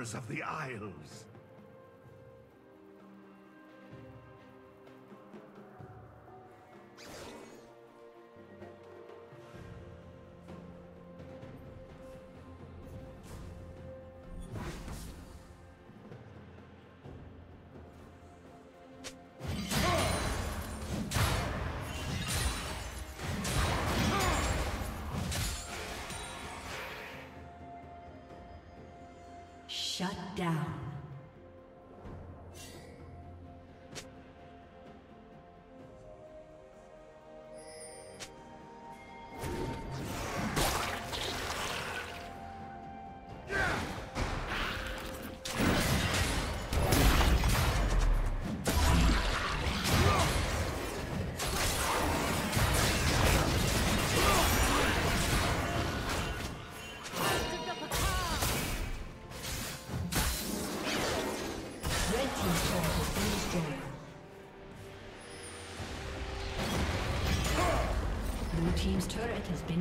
of the Isles. Shut down.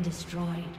destroyed.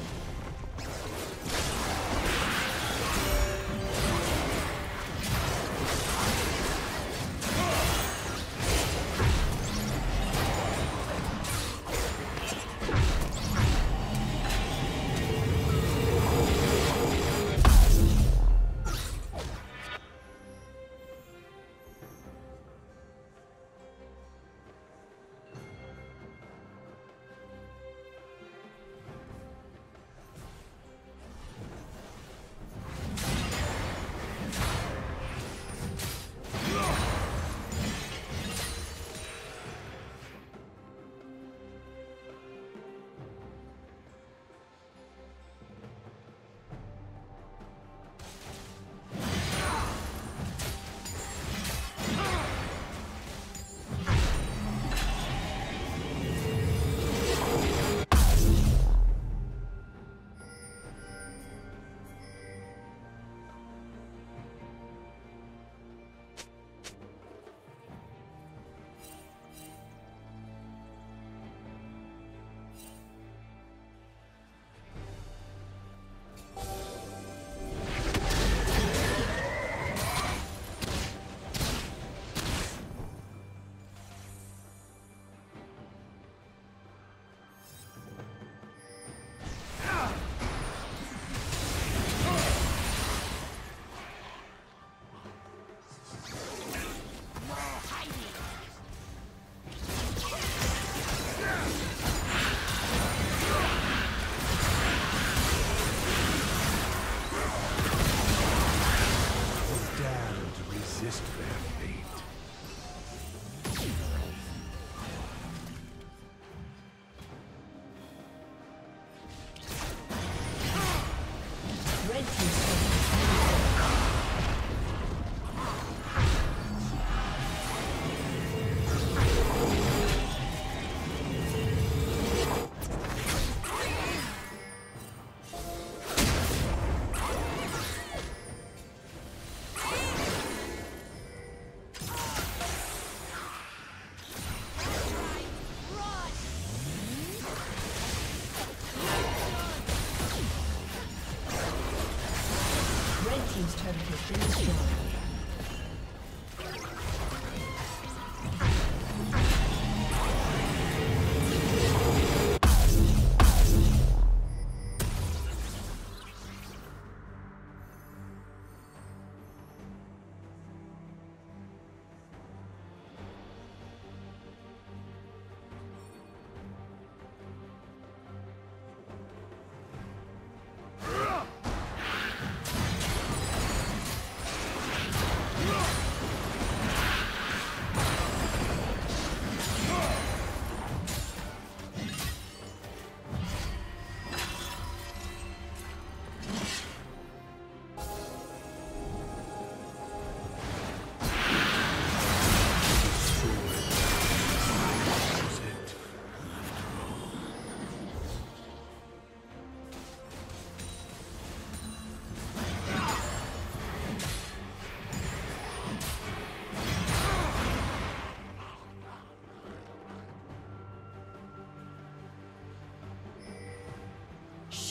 Red team's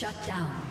Shut down.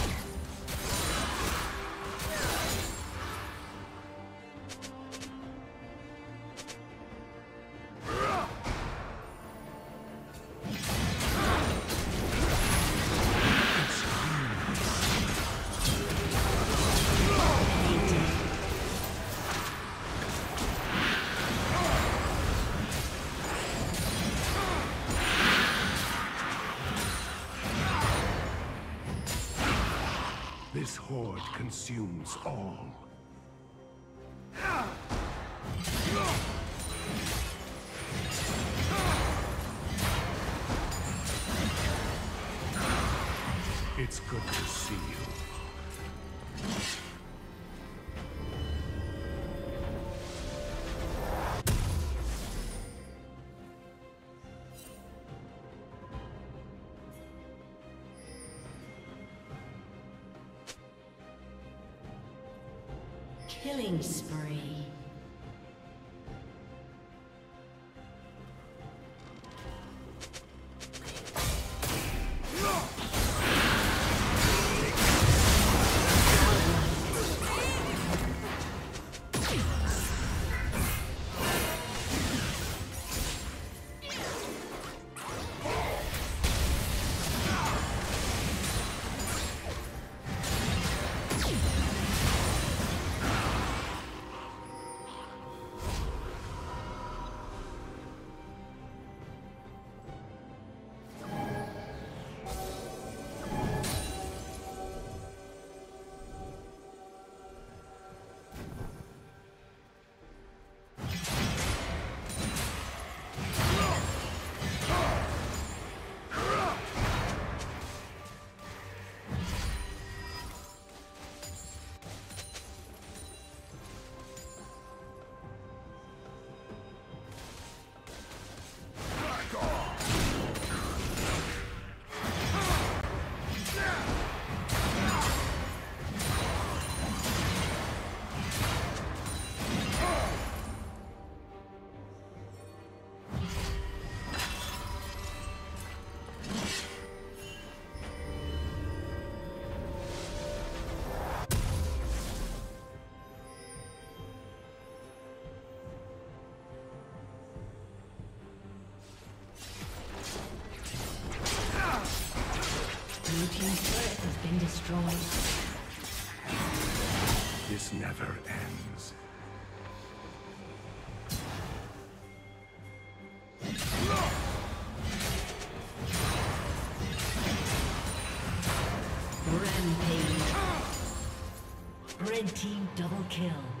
horde consumes all. It's good to see you. Killing destroyed. This never ends. Rampage. Red team double kill.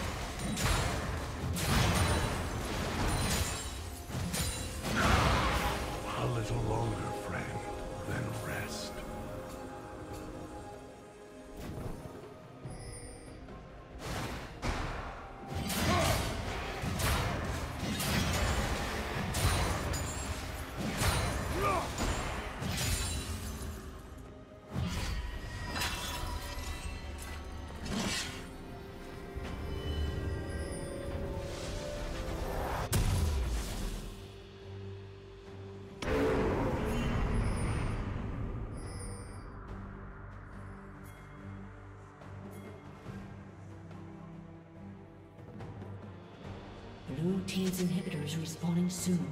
Team's inhibitor is respawning soon.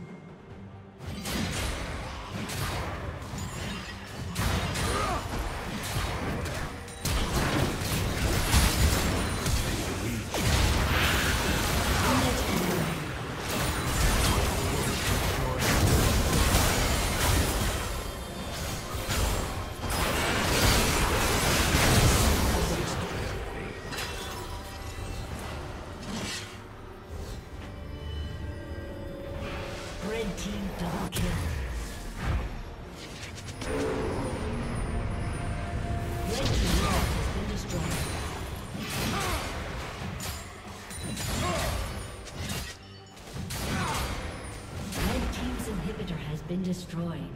Destroyed.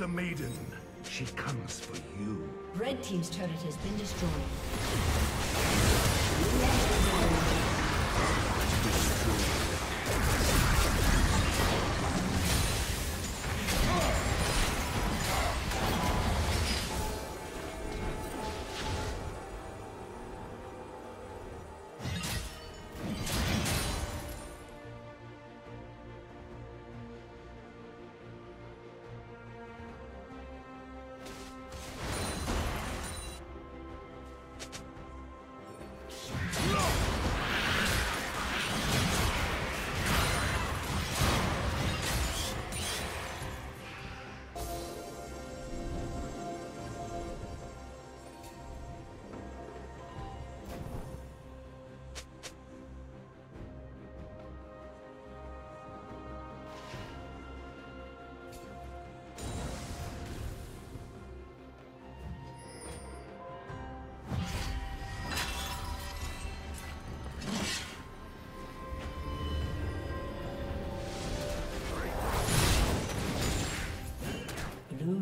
the maiden. She comes for you. Red Team's turret has been destroyed.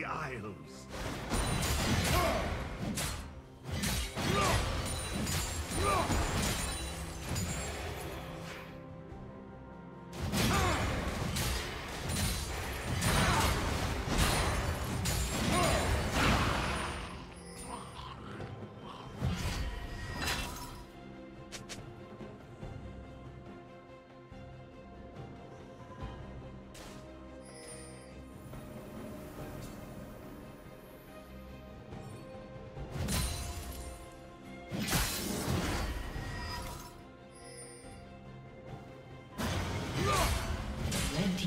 The Isles.